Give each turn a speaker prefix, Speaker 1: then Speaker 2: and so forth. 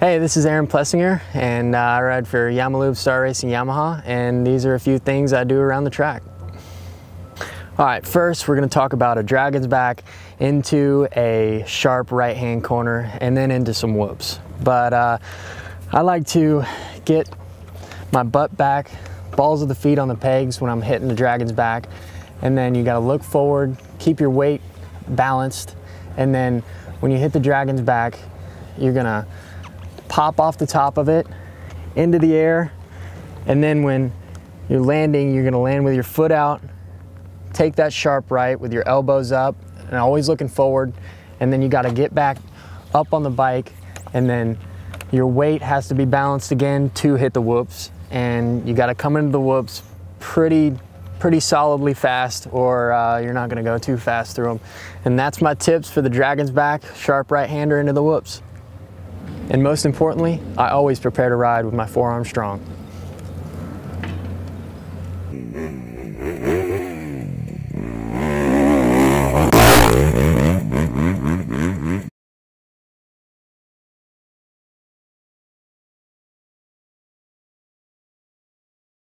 Speaker 1: Hey, this is Aaron Plessinger, and uh, I ride for Yamalube Star Racing Yamaha, and these are a few things I do around the track. All right, first we're gonna talk about a dragon's back into a sharp right-hand corner and then into some whoops. But uh, I like to get my butt back, balls of the feet on the pegs when I'm hitting the dragon's back, and then you gotta look forward, keep your weight balanced, and then when you hit the dragon's back, you're gonna pop off the top of it into the air, and then when you're landing, you're gonna land with your foot out, take that sharp right with your elbows up, and always looking forward, and then you gotta get back up on the bike, and then your weight has to be balanced again to hit the whoops, and you gotta come into the whoops pretty pretty solidly fast or uh, you're not gonna go too fast through them. And that's my tips for the dragon's back, sharp right hander into the whoops. And most importantly, I always prepare to ride with my 4Arm Strong. Mm-hmm.